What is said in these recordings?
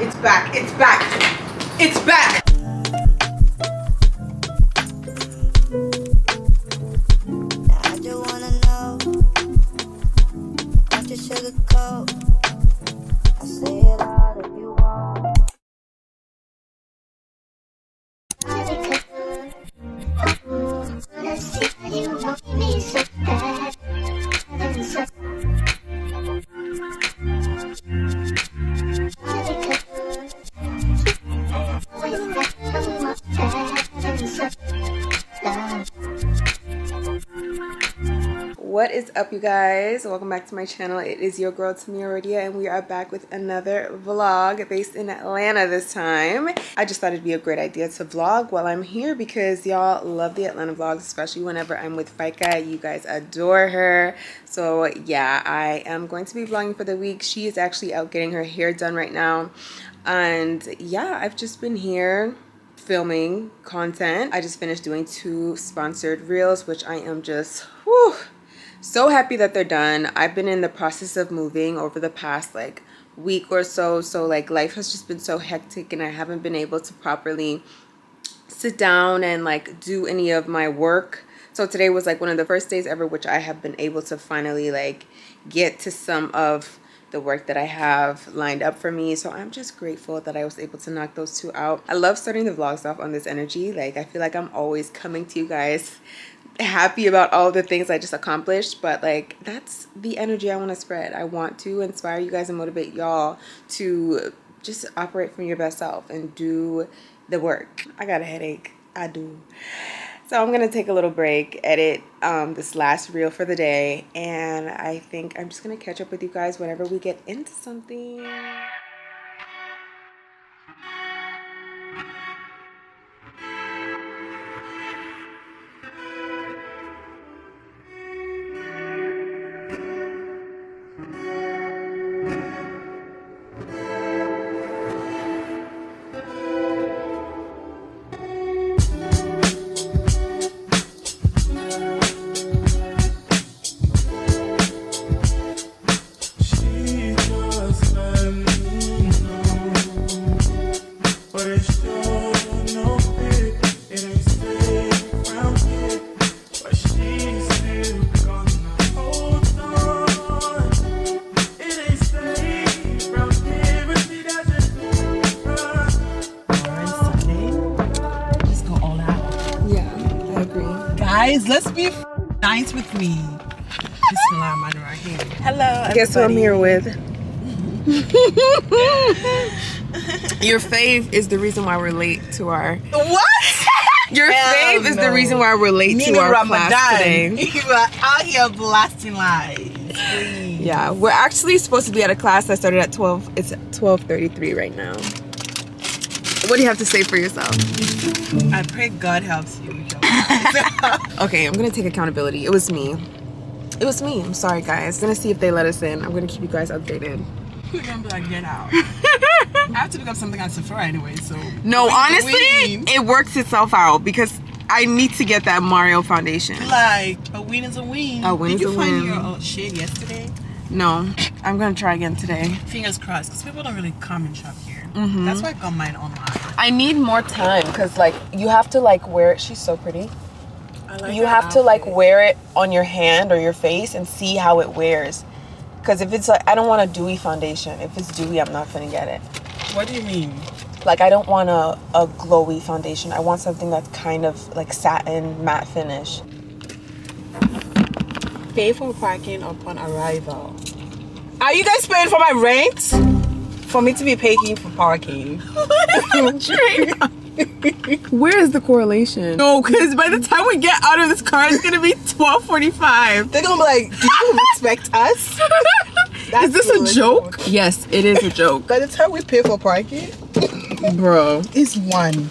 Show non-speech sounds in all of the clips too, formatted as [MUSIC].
It's back. It's back. It's back. Welcome back to my channel. It is your girl Tomiwa Rodia, and we are back with another vlog based in Atlanta this time. I just thought it'd be a great idea to vlog while I'm here because y'all love the Atlanta vlogs, especially whenever I'm with Fika. You guys adore her. So yeah, I am going to be vlogging for the week. She is actually out getting her hair done right now. And yeah, I've just been here filming content. I just finished doing two sponsored reels, which I am just whew, so happy that they're done. I've been in the process of moving over the past like week or so. So like life has just been so hectic and I haven't been able to properly sit down and like do any of my work. So today was like one of the first days ever which I have been able to finally like get to some of the work that I have lined up for me. So I'm just grateful that I was able to knock those two out. I love starting the vlogs off on this energy. Like I feel like I'm always coming to you guys happy about all the things I just accomplished, but like that's the energy I want to spread. I want to inspire you guys and motivate y'all to just operate from your best self and do the work. I got a headache. I do. So I'm gonna take a little break, edit um, this last reel for the day, and I think I'm just gonna catch up with you guys whenever we get into something. Guess who I'm here with? [LAUGHS] Your fave is the reason why we're late to our. What? Your Hell fave is the reason why we're late Meaning to our Ramadan. class today. [LAUGHS] You are out here blasting lies. Please. Yeah, we're actually supposed to be at a class that started at 12. It's 12:33 right now. What do you have to say for yourself? I pray God helps you. with your lies. [LAUGHS] Okay, I'm gonna take accountability. It was me. It was me. I'm sorry, guys. gonna see if they let us in. I'm gonna keep you guys updated. You're gonna be like, get out. [LAUGHS] I have to pick up something at Sephora anyway, so. No, honestly, win. it works itself out because I need to get that Mario foundation. Like, a win is a win. A win Did is you a find win. your uh, shade yesterday? No, I'm gonna try again today. Fingers crossed, because people don't really come and shop here. Mm-hmm. That's why I got mine online. I need more time because like you have to like wear it. She's so pretty. Like you have to like wear it on your hand or your face and see how it wears. Because if it's like I don't want a dewy foundation. If it's dewy, I'm not gonna get it. What do you mean? Like I don't want a, a glowy foundation. I want something that's kind of like satin matte finish. Pay for parking upon arrival. Are you guys paying for my rent? For me to be paying for parking. [LAUGHS] [LAUGHS] Where is the correlation? No, because by the time we get out of this car, it's gonna be 12:45. They're gonna be like, do you respect us? That's [LAUGHS] Is this the a joke? Yes, it is a joke, By the time we pay for parking, bro. it's one.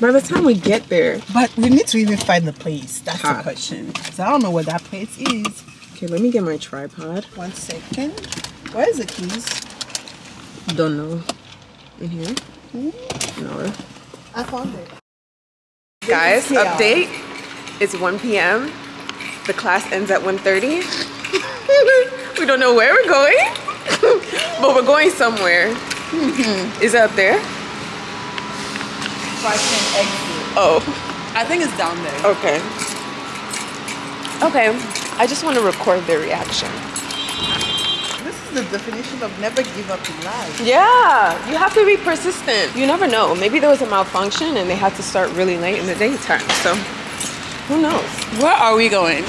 By the time we get there, But we need to even find the place. That's the question. So I don't know where that place is. okay, let me get my tripod. One second. Where is the keys? Don't know. In here? Hmm? No. I found it. Guys, update. It's 1 p.m. The class ends at 1.30. [LAUGHS] we don't know where we're going, [LAUGHS] but we're going somewhere. [LAUGHS] Is it up there? Exit. Oh, I think it's down there. okay. Okay, I just want to record their reaction. This the definition of never give up in life. Yeah, you have to be persistent. Hmm. You never know. Maybe there was a malfunction and they had to start really late in the daytime. So, who knows? Where are we going?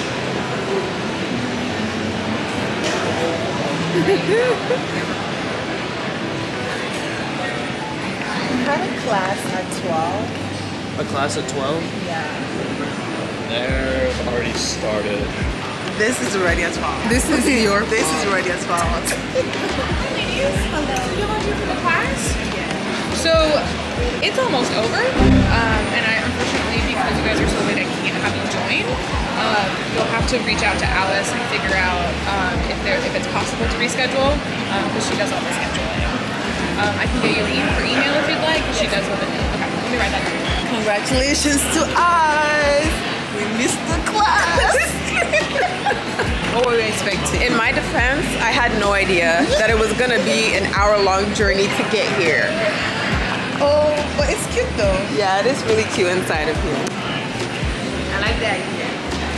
had a class at 12. A class of 12? Yeah. They're already started. This is already at 12. This is your [LAUGHS] This is already at 12. So it's almost over, um, and I unfortunately, because you guys are so late, I can't have you join. Um, you'll have to reach out to Alice and figure out um, if there if it's possible to reschedule, because she does all the scheduling. Um, I can get you her email if you'd like, because she does all the. Okay, let me write that down. Congratulations to us! We missed the class! [LAUGHS] what were we expecting? In my defense, I had no idea that it was gonna be an hour long journey to get here. Oh, but it's cute though. Yeah, it is really cute inside of here. I like the idea.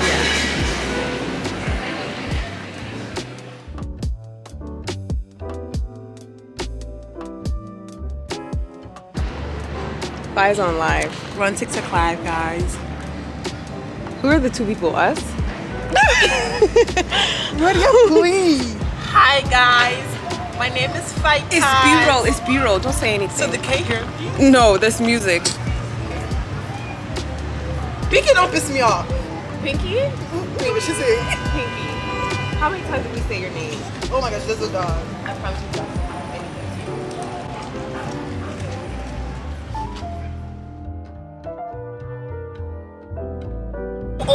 Yeah. Buys on live. On TikTok live, guys. Who are the two people? Us? [LAUGHS] What are you doing? Hi guys, my name is Fight. It's B-roll. It's B-roll. Don't say anything. So the cake here. no, there's music. Pinky don't piss me off. Pinky? What was she say? Pinky. How many times did we say your name? Oh my gosh, there's a dog. I promise you.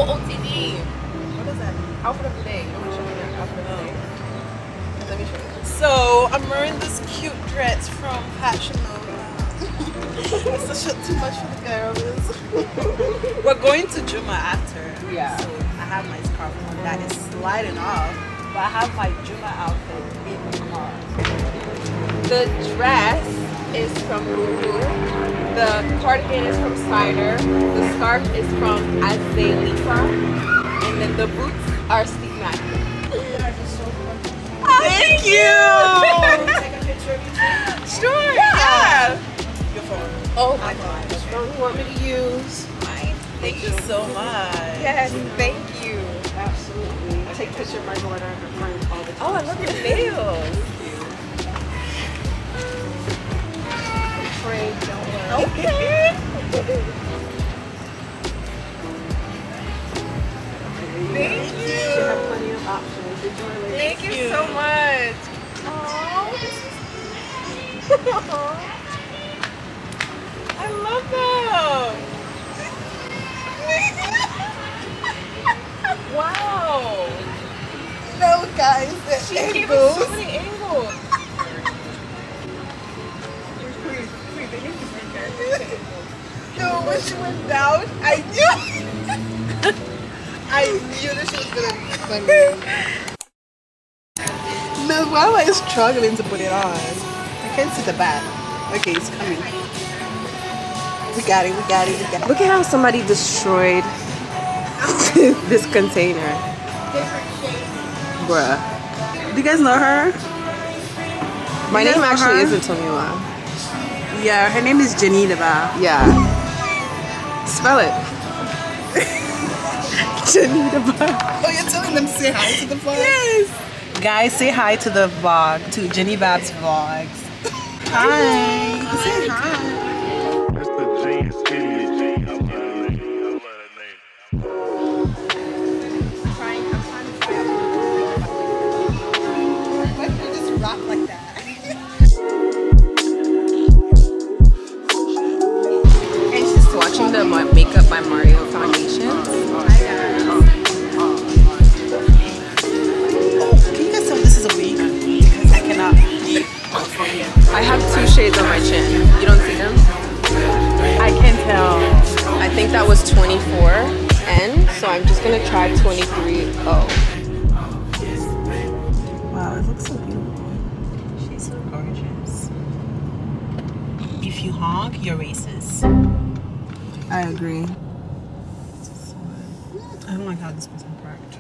OOTD. What is that? Outfit of the day. I'm gonna show you your outfit of the day. Let me show you. So I'm wearing this cute dress from Fashion Nova. [LAUGHS] it's such too much for the girls. [LAUGHS] We're going to Juma after. Yeah. So I have my scarf on that is sliding off, but I have my Juma outfit in the car. The dress is from Lulu. The cardigan is from Cider. The scarf is from Azalea. And then the boots are Steve Madden. Oh, thank you. Take a picture of you. [LAUGHS] Sure, yeah. Your phone. Oh my gosh. Don't you want me to use? Thank you so much. Yes, thank you. Take a picture of my daughter and her friends all the time. Oh, I love your nails. Afraid, don't worry. Okay. Thank you. You have plenty of options. Enjoy later. Thank you so much. [LAUGHS] Aww. I love them. wow. No, guys, the She gave us so angles. many angles. [LAUGHS] No, when she went down, I knew. [LAUGHS] I knew that she was gonna be funny. No, why am I struggling to put it on? I can't see the back. Okay, it's coming. We got it, we got it, we got it. Look at how somebody destroyed [LAUGHS] this container. Bruh. Do you guys know her? My name actually her? isn't Tomila. Yeah, her name is Janita. Yeah. Spell it. [LAUGHS] Janita Oh, you're telling them to say hi to the vlog? Yes. Guys, say hi to the vlog, to Jenny Babs vlogs. [LAUGHS] Hi. Say hi. 24N, so I'm just gonna try 23O. Wow, it looks so beautiful. She's so gorgeous. if you honk, you're racist. I agree. I don't like how this was parked.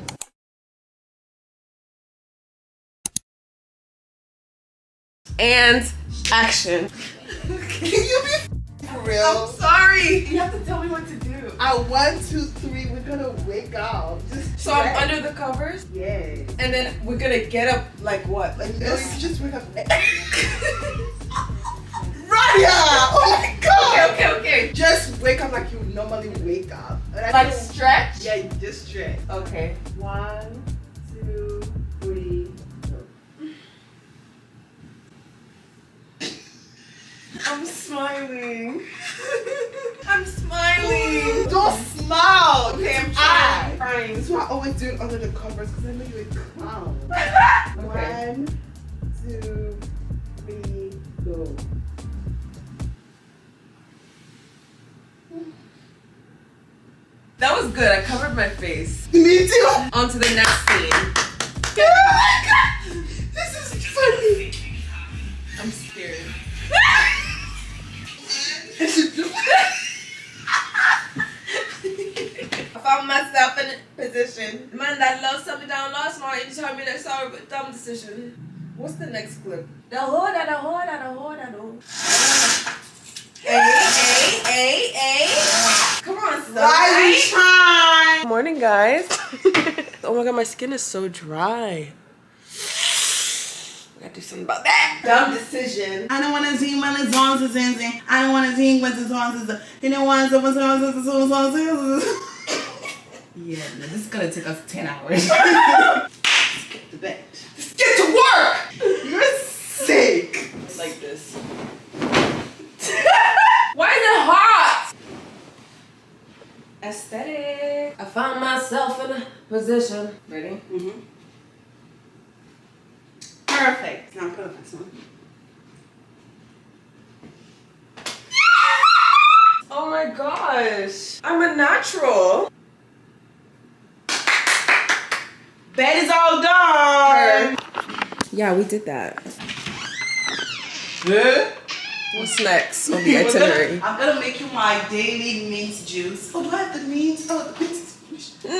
And action. Can you be for real? I'm sorry. You have to tell me what to do. I one, two, three. We're gonna wake up. Just So I'm under the covers, Yes. and then we're gonna get up like what? Like this? just wake up. [LAUGHS] Raya! Oh my god! Okay, okay, okay. Just wake up like you normally wake up. And I Like stretch? Yeah, you just stretch. Okay. One, always do it under the covers because I know you're a clown. [LAUGHS] Okay. One, two, three, go. That was good. I covered my face. Me too. On to the next scene. A position. Man that loves something down last night and told me that sorry but dumb decision. What's the next clip? The hood and the hood and the hood and the hood. Hey, hey, hey, hey. Come on, son. Why you trying? Morning, guys. oh my god, my skin is so dry. We gotta do something about that. Dumb decision. I don't want to sing when it's on to sing sing. I don't want to sing when it's on to sing. You know what? So so so so so so. Yeah, no, this is gonna take us ten hours. Let's get to bed. Let's get to work. You're sick. Like this. [LAUGHS] Why is it hot? Aesthetic. I found myself in a position. Ready? Mm-hmm. Perfect. Now put up this one. Oh my gosh. I'm a natural. Bed is all done. Yeah, we did that. Huh? What's next on the itinerary? [LAUGHS] I'm gonna make you my daily mint juice. Oh, do I have the mint? Oh, the mint is finished. No!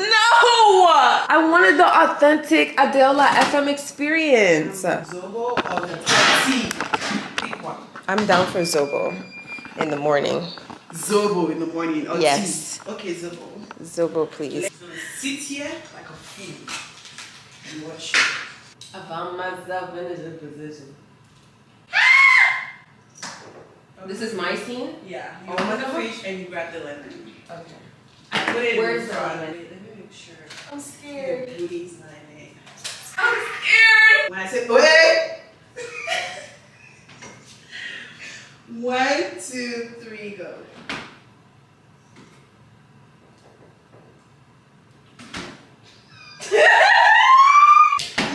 I wanted the authentic Adela FM experience. Um, Zobo or the tea? Pick one. I'm down for Zobo in the morning. Zobo in the morning or Yes. tea? Okay, Zobo. Zobo, please. Let's sit here like a fool and watch. I found myself in a position. Ah! This is my scene? Yeah. You Oh open my the fridge and you grab the lemon. Okay. I put it Where's in the front. lemon? Let me make sure. I'm Your scared. beauty's not in it. I'm scared. When I say wait. One, two, three, go.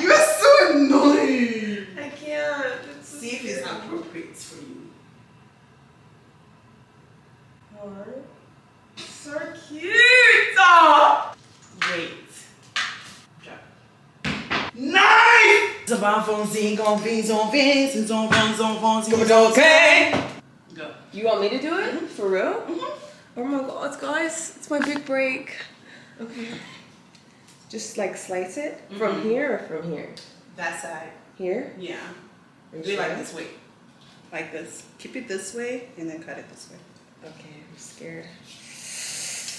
You're so annoying. I can't. It's See if it's appropriate for you. hard. So cute. Oh. Wait. Nice! Enfants confiance en vie, ces enfants, enfants, Okay. Go. You want me to do it? Mm-hmm. For real? Mm-hmm. Oh my god, guys. It's my big break. Okay. Just like slice it mm-hmm. from here or from here? That side. Here? Yeah. Are you Do it like this way. Like this. Keep it this way and then cut it this way. Okay, I'm scared.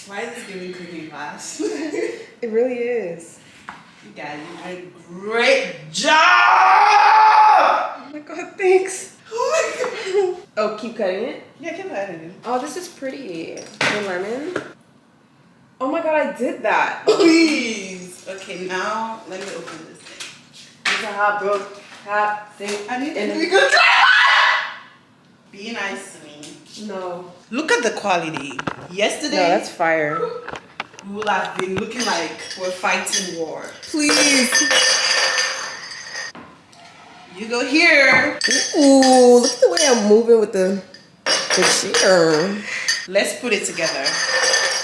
Why is this giving cooking class? [LAUGHS] It really is. you guys did a great job! Oh my god, thanks. Oh my god. Oh, keep cutting it? Yeah, keep cutting it. Oh, this is pretty. The lemon. Oh my god, I did that. [LAUGHS] Please. Okay, now let me open this thing. It's a hot broke hot thing. I need And- to be good. [LAUGHS] Be nice to me. No. Look at the quality. Yesterday, No, that's fire. We will have been looking like we're fighting war. Please. You go here. Ooh, look at the way I'm moving with the the chair. Let's put it together.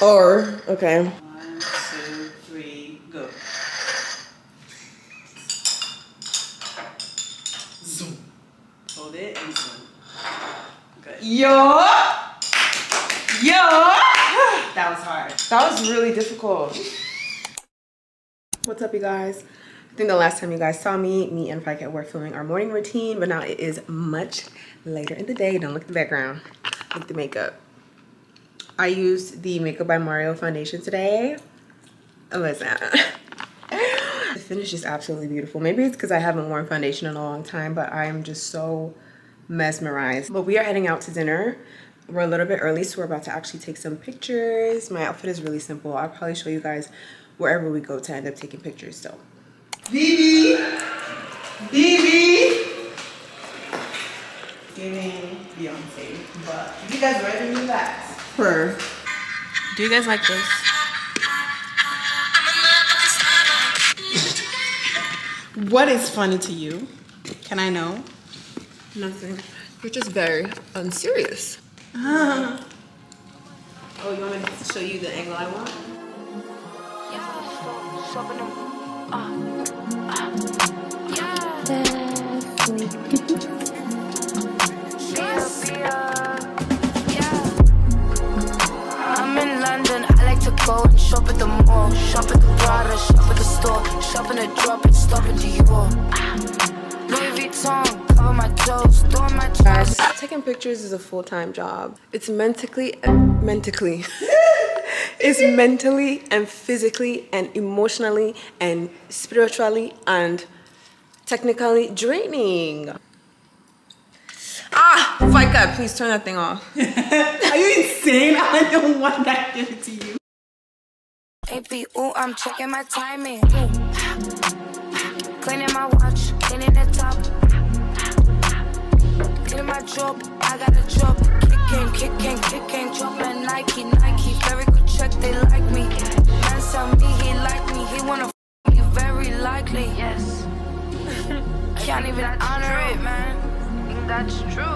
Or okay. One, two, three, go. Zoom. Hold it and zoom. Good. Yo! Yo! That was hard. That was really difficult. [LAUGHS] What's up, you guys? I think the last time you guys saw me, me and Fiket were filming our morning routine, but now it is much later in the day. Don't look at the background. Look at the makeup. I used the Makeup by Mario foundation today. Oh, Listen. [LAUGHS] the finish is absolutely beautiful. Maybe it's because I haven't worn foundation in a long time, but I'm just so mesmerized. But we are heading out to dinner. We're a little bit early, so we're about to actually take some pictures. My outfit is really simple. I'll probably show you guys wherever we go to end up taking pictures. So, BB. BB. Giving Beyonce. But you guys ready to do that? Her. Do you guys like this? What is funny to you? Can I know? nothing. You're just very unserious. Uh, [LAUGHS] Oh, you want me to show you the angle I want? I'm in London, I like to go and shop at the mall, shop at the Prada, shop at the store, shop in the drop and stop at Dior. Ah. Louis Vuitton, cover my toes, my Guys, taking pictures is a full-time job. It's mentally, mentally. [LAUGHS] it's mentally and physically and emotionally and spiritually and technically draining. Ah, Fika, please turn that thing off. [LAUGHS] Are you insane? I don't want that given to you. AP, ooh, I'm checking my timing. Cleaning my watch, cleaning the top. Cleaning my drop, I got a drop. Kicking, kicking, kicking, dropping Nike, Nike. Check, they like me. Man tell me he like me, he wanna f me very likely. Yes. Can't even honor it, man. That's true.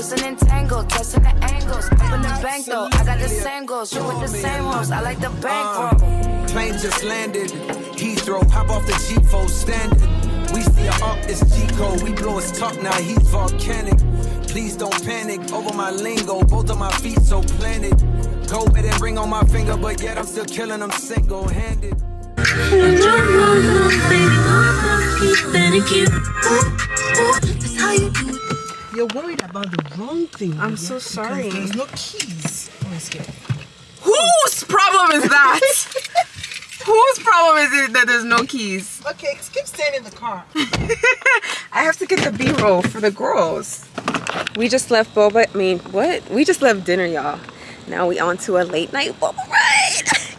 Twisting and tangle, testing the angles. Up in the bank though, I got the same goals. You with the same hoes, I like the bankroll. Uh, plane just landed. Heathrow, hop off the G4 standing. We see a up, it's G code. We blow his top now, he's volcanic. Please don't panic over my lingo. Both of my feet so planted. Gold and ring on my finger, but yet I'm still killing them single handed. You're worried about the wrong thing. I'm so sorry. There's no keys. Oh, it's here. Whose problem is that? [LAUGHS] Whose problem is it that there's no keys? Okay, keep staying in the car. [LAUGHS] I have to get the B-roll for the girls. We just left boba. I mean, what? We just left dinner, y'all. Now we on to a late night boba ride. [LAUGHS]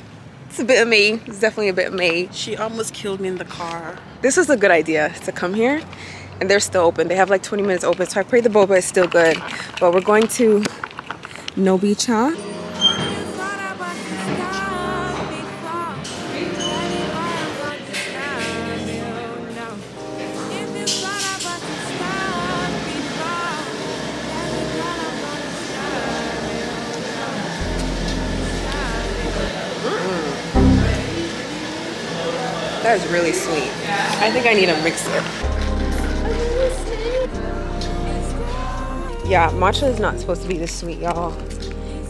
It's a bit of me. It's definitely a bit of me. She almost killed me in the car. This is a good idea to come here, and they're still open. They have like 20 minutes open, so I pray the boba is still good. But we're going to Noba Chai. That is really sweet. I think I need a mixer. Yeah, matcha is not supposed to be this sweet, y'all.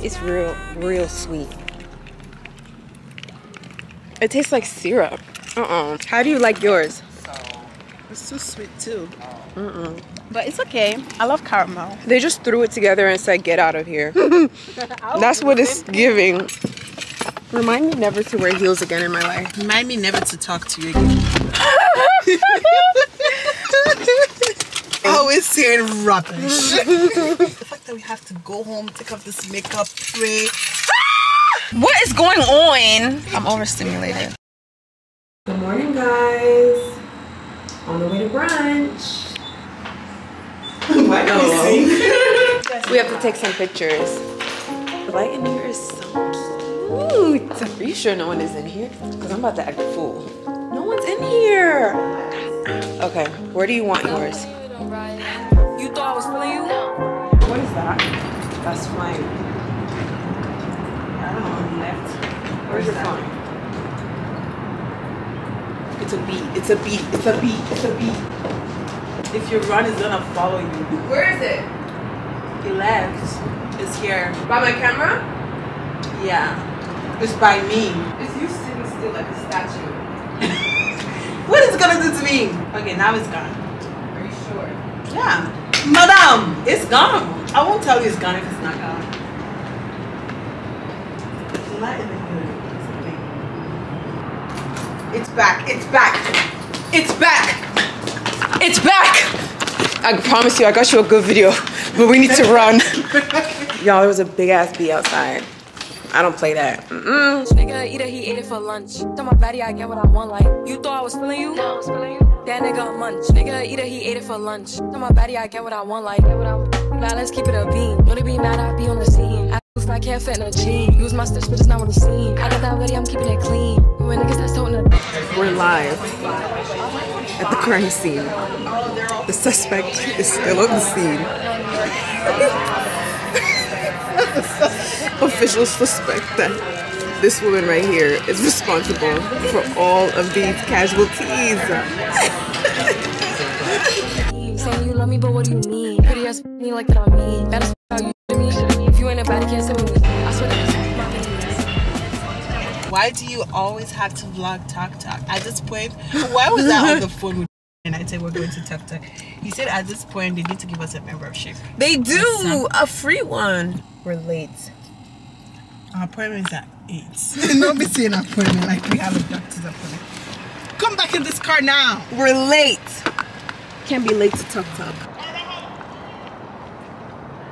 It's real, real sweet. It tastes like syrup. Uh-uh. How do you like yours? It's too sweet too. Uh-uh. But it's okay. I love caramel. They just threw it together and said, get out of here. [LAUGHS] That's what it's giving. Remind me never to wear heels again in my life. Remind me never to talk to you again. [LAUGHS] Always saying rubbish. [LAUGHS] the fact that we have to go home, take off this makeup, pray. Ah! What is going on? I'm overstimulated. Good morning, guys. On the way to brunch. Why do you sing? We have to take some pictures. The light in here is so cute. Are you sure no one is in here? Because I'm about to act a fool. No one's in here. Okay, where do you want yours? You thought I was feeling you? What is that? That's flame. I don't know, left. Where's your phone? It's a beat. It's a beat. It's a beat. It's a beat. If your run, is gonna follow you. Where is it? He left. It's here. By my camera? Yeah. It's by me. It's you sitting still like a statue. [LAUGHS] What is it gonna do to me? Okay, now it's gone. Are you sure? Yeah. Madam, it's gone. I won't tell you it's gone if it's not gone. It's not in the hood. It's back. It's back. It's back. It's back. I promise you, I got you a good video, but we need to run. [LAUGHS] Y'all, there was a big ass bee outside. I don't play that. Mm-mm. Nigga, eat it, he ate it for lunch. Tell my baddie I get what I want, like. You thought I was feeling you? No, I was feeling you. That nigga munch. Nigga, eat it, he ate it for lunch. Tell my baddie I get what I want, like. Get what I want. Now let's keep it a beam. Know they be mad, I be on the scene. I if I can't fit in a jean. Use my stitch, but it's not what I'm seeing. I got that ready, I'm keeping it clean. When niggas that's toting the We're live at the crime scene. The suspect is still on the scene. [LAUGHS] Officials suspect that this woman right here is responsible for all of these casualties. Saying you love me, but what do you mean? Pretty ass me like that on me. That is how you to me. If you ain't a baddie, can't sit me. I swear that Why do you always have to vlog Tuk Tuk? At this point, why was I on the [LAUGHS] phone with and I said we're going to Tuk Tuk? He said at this point they need to give us a membership. They do a free one. We're late. Our appointment is at 8. [LAUGHS] Not be saying appointment like we have a doctor's appointment. Come back in this car now. We're late. Can't be late to Tuk Tuk.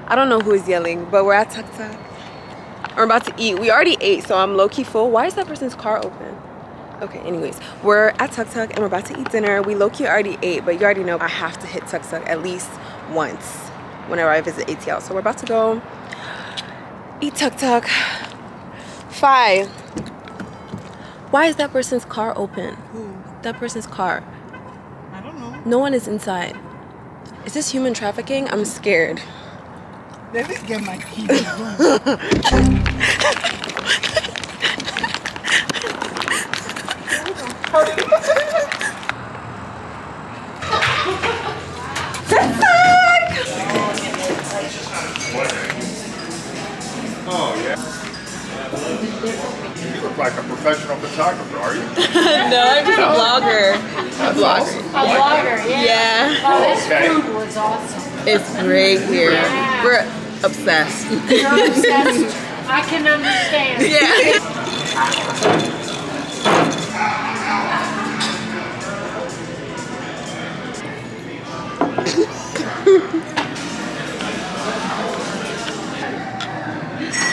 I don't know who is yelling, but we're at Tuk Tuk. We're about to eat. We already ate, so I'm low key full. Why is that person's car open? Okay, anyways, we're at Tuk Tuk and we're about to eat dinner. We low key already ate, but you already know I have to hit Tuk Tuk at least once whenever I visit ATL. So we're about to go eat Tuk Tuk. Fi. Why is that person's car open? That person's car. I don't know. No one is inside. Is this human trafficking? I'm scared. Let me get my keys. [LAUGHS] Oh, [LAUGHS] professional photographer, are you? [LAUGHS] no, I'm just a vlogger. A vlogger. A blogger, yeah. Yeah, Oh, this Okay. food was awesome. it's great here. We're obsessed. You're obsessed. I can understand. yeah.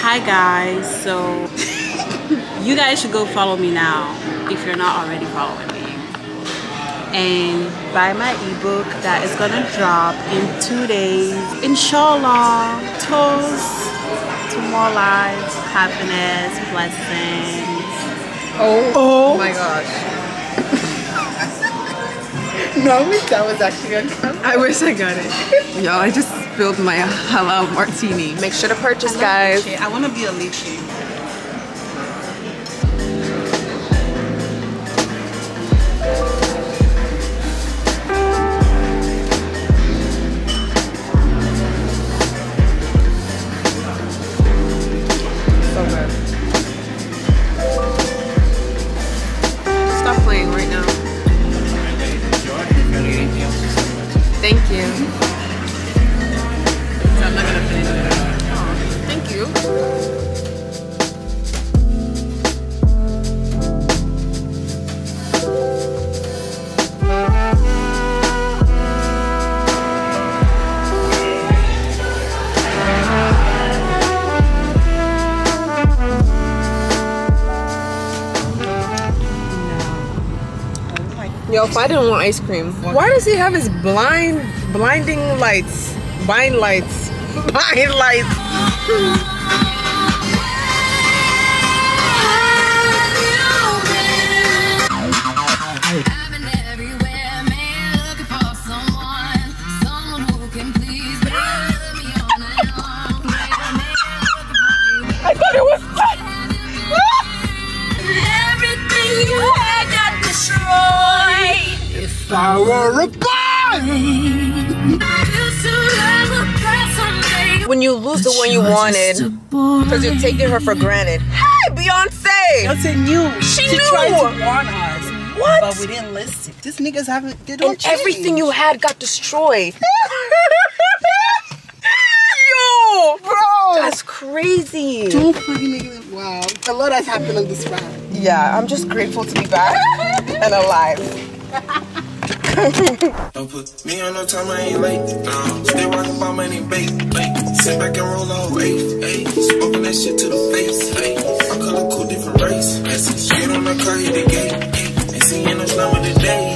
Hi guys, so you guys should go follow me now if you're not already following me. And buy my ebook that is gonna drop in two days. Inshallah. Toast to more lives, happiness, blessings. Oh, oh. my gosh. [LAUGHS] no, that was actually on camera. I wish I got it. Yo, I just spilled my halal martini. Make sure to purchase, guys. I want to be a lychee. If I didn't want ice cream, why does he have his blind, blinding lights? Blind lights. [LAUGHS] Blind lights. You lose the one you wanted, because you're taking her for granted. Hey, Beyonce! Beyonce knew. She she knew. tried to warn us. What? But we didn't listen. These niggas haven't. They don't And everything you had got destroyed. [LAUGHS] Yo, bro. that's crazy. Don't fucking niggas. Wow. A lot has happened on this ride. Yeah, I'm just grateful to be back and alive. [LAUGHS] [LAUGHS] Me on no time, I ain't late. Nah, they wanna money, bait, bait. Sit back and roll all eight, eight. Smoking that shit to the face, eight. I call a cool different race. That's it. Straight on the car, hit the gate. And seeing no slum of the day.